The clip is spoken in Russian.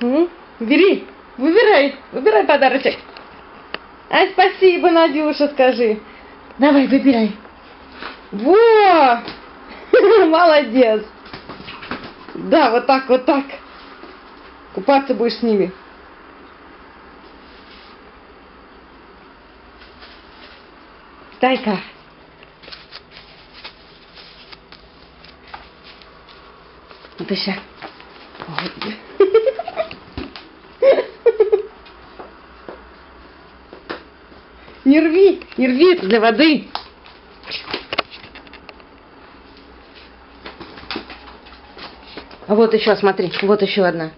М? Бери, выбирай, выбирай подарочек. Ай, спасибо, Надюша, скажи. Давай, выбирай. Во! Молодец. Да, вот так, вот так. Купаться будешь с ними. Тайка. Вот еще. Ой. Не рви, не рви, это для воды. А вот еще, смотри, вот еще одна.